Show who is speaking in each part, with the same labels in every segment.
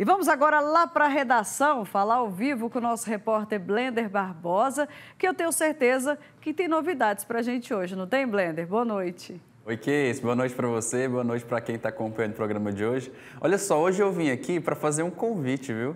Speaker 1: E vamos agora lá para a redação, falar ao vivo com o nosso repórter Blender Barbosa, que eu tenho certeza que tem novidades para a gente hoje, não tem, Blender? Boa noite.
Speaker 2: Oi, Keis. Boa noite para você, boa noite para quem está acompanhando o programa de hoje. Olha só, hoje eu vim aqui para fazer um convite, viu?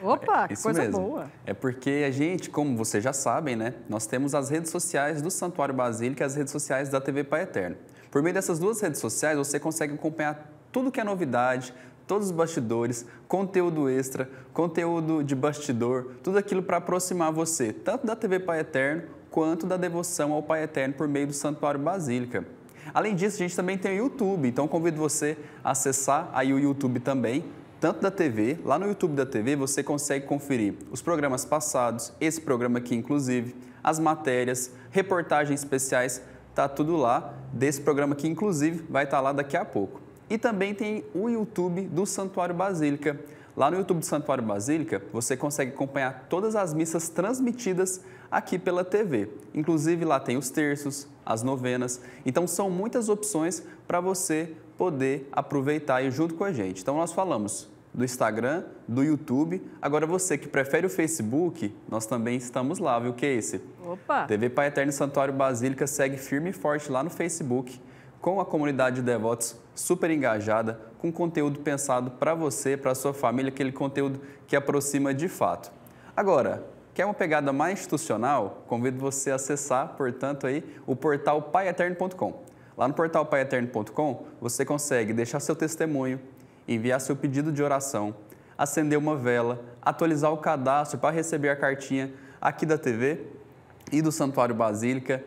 Speaker 1: Opa, é, que coisa
Speaker 2: mesmo.
Speaker 1: boa.
Speaker 2: É porque a gente, como vocês já sabem, né? Nós temos as redes sociais do Santuário Basílica e as redes sociais da TV Pai Eterno. Por meio dessas duas redes sociais, você consegue acompanhar tudo que é novidade, todos os bastidores, conteúdo extra, conteúdo de bastidor, tudo aquilo para aproximar você, tanto da TV Pai Eterno quanto da devoção ao Pai Eterno por meio do Santuário Basílica. Além disso, a gente também tem o YouTube, então convido você a acessar aí o YouTube também, tanto da TV, lá no YouTube da TV você consegue conferir os programas passados, esse programa aqui inclusive, as matérias, reportagens especiais, tá tudo lá desse programa que inclusive vai estar tá lá daqui a pouco. E também tem o YouTube do Santuário Basílica. Lá no YouTube do Santuário Basílica, você consegue acompanhar todas as missas transmitidas aqui pela TV. Inclusive lá tem os terços, as novenas. Então são muitas opções para você poder aproveitar aí junto com a gente. Então nós falamos do Instagram, do YouTube. Agora você que prefere o Facebook, nós também estamos lá, viu, Casey?
Speaker 1: Opa!
Speaker 2: TV Pai Eterno Santuário Basílica segue firme e forte lá no Facebook com a comunidade de devotos super engajada, com conteúdo pensado para você, para sua família, aquele conteúdo que aproxima de fato. Agora, quer uma pegada mais institucional? Convido você a acessar, portanto, aí, o portal paietern.com. Lá no portal paietern.com, você consegue deixar seu testemunho, enviar seu pedido de oração, acender uma vela, atualizar o cadastro para receber a cartinha aqui da TV e do Santuário Basílica,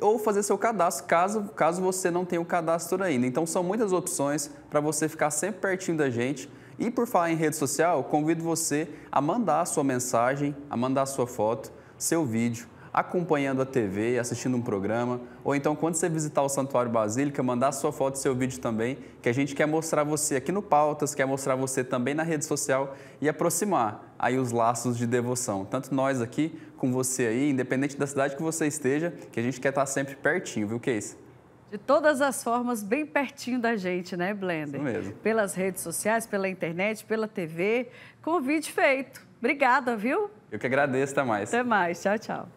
Speaker 2: ou fazer seu cadastro, caso, caso você não tenha o cadastro ainda. Então, são muitas opções para você ficar sempre pertinho da gente. E por falar em rede social, convido você a mandar a sua mensagem, a mandar a sua foto, seu vídeo, acompanhando a TV, assistindo um programa, ou então quando você visitar o Santuário Basílica, mandar sua foto e seu vídeo também, que a gente quer mostrar você aqui no Pautas, quer mostrar você também na rede social e aproximar aí os laços de devoção, tanto nós aqui com você aí, independente da cidade que você esteja, que a gente quer estar sempre pertinho, viu, Case?
Speaker 1: De todas as formas, bem pertinho da gente, né, Blender?
Speaker 2: Isso mesmo.
Speaker 1: Pelas redes sociais, pela internet, pela TV. Convite feito. Obrigada, viu?
Speaker 2: Eu que agradeço, até mais.
Speaker 1: Até mais. Tchau, tchau.